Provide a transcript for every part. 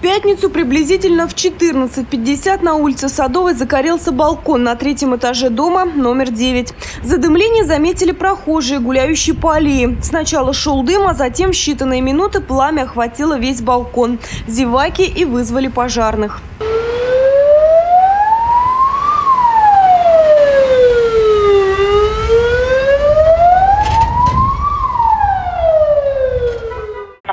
пятницу приблизительно в 14.50 на улице Садовой загорелся балкон на третьем этаже дома номер 9. Задымление заметили прохожие, гуляющие по аллее. Сначала шел дым, а затем в считанные минуты пламя охватило весь балкон. Зеваки и вызвали пожарных.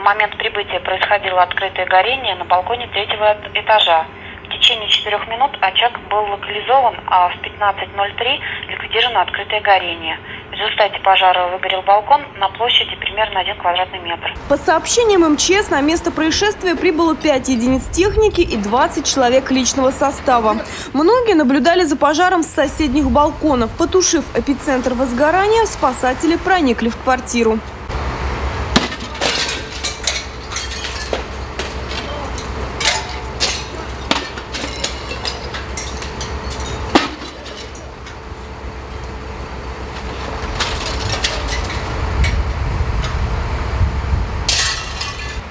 Момент прибытия происходило открытое горение на балконе третьего этажа. В течение четырех минут очаг был локализован, а в 15.03 ликвидировано открытое горение. В результате пожара выгорел балкон на площади примерно 1 квадратный метр. По сообщениям МЧС, на место происшествия прибыло 5 единиц техники и 20 человек личного состава. Многие наблюдали за пожаром с соседних балконов. Потушив эпицентр возгорания, спасатели проникли в квартиру.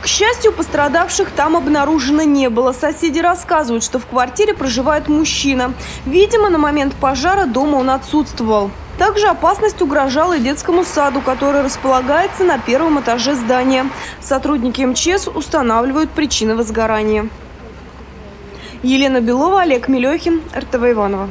К счастью, пострадавших там обнаружено не было. Соседи рассказывают, что в квартире проживает мужчина. Видимо, на момент пожара дома он отсутствовал. Также опасность угрожала и детскому саду, который располагается на первом этаже здания. Сотрудники МЧС устанавливают причины возгорания. Елена Белова, Олег Мелехин, РТВ Иванова.